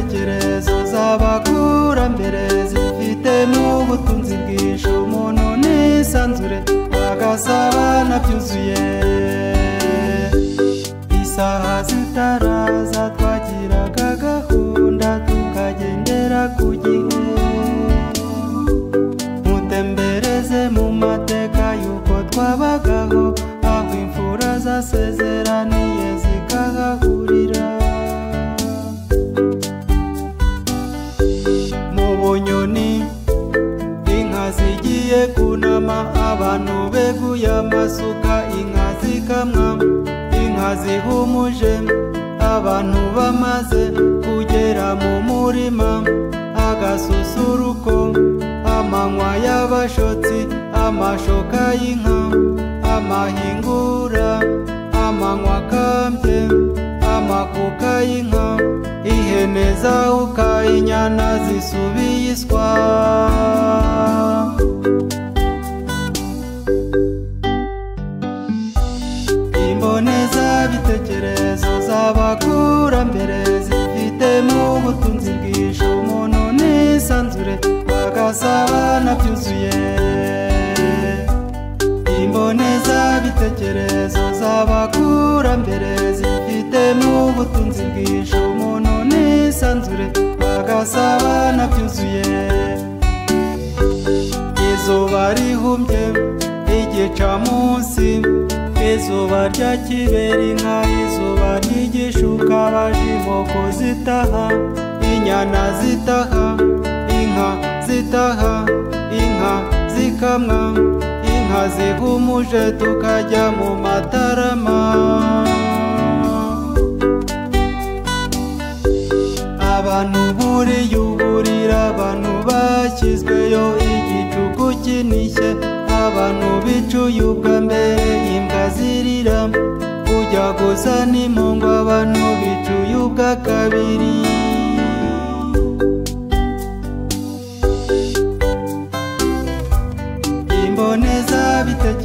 bitekerezo z'abakurambere zifitemo ubutunzi bwinshi. Umuntu n'isanzure bagasabana byuzuye. Isaha zitaraza twagiraga gahunda tukagendera ku gihe. Mutembereze mu mateka y'uko twabagaho aho imfura zasezeraniye. Abantu beguye amasuka inka zikamwa inka zihumuje. Abantu bamaze kugera mu murima agasusuruko amanywa y'abashotsi amashoka y'inka amahingura amanywa akambye amakuka y'inka ihene zawuka inyana zisubiye n'isanzure bagasabana byuzuye. Imboneza bitekerezo z'abakurambere zifitemo ubutunzi bwinshi. Umuntu n'isanzure bagasabana byuzuye. Izuba rihumbye igicamunsi izuba rya kibera inka izuba ry'igishuka. Baje inkoko zitaha inyana zitaha. Inka zitaha inka zikamwa inka zihumuje tukajya mu matarama. Abantu buriye uburira abantu bashyizweyo igicuku kinishye abantu bicuye ubwa mbere imbwa zirira ujya gusa n'impongo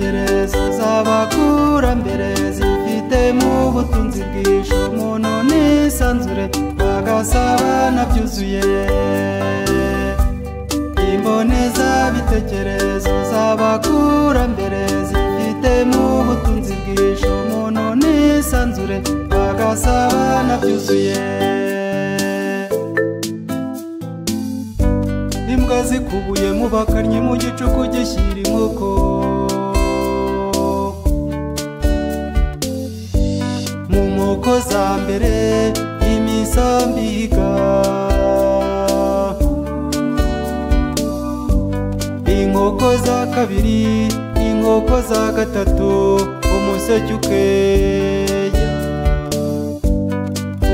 bitekerezo z'abakurambere zifitemo ubutunzi bwinshi umuntu n'isanzure bagasabana byuzuye imboneza bitekerezo z'abakurambere zifitemo ubutunzi bwinshi umuntu n'isanzure bagasabana byuzuye imbwa zikubuye mu bakannyi mu gicuku gishyira inkoko. Nkoko za mbere imisambi ihiga inkoko za kabiri inkoko za gatatu umuseke ukeya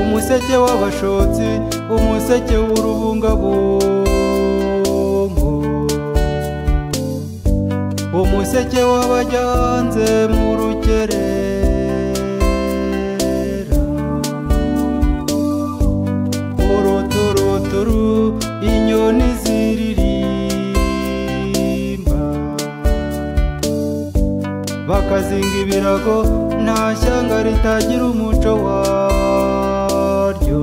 umuseke w'abashotsi umuseke w'urubungabungo. Umuseke w'abajya hanze mu rukerera. inyoni ziririmba. Bakazinga ibirago nta shyanga ritagira umuco waryo.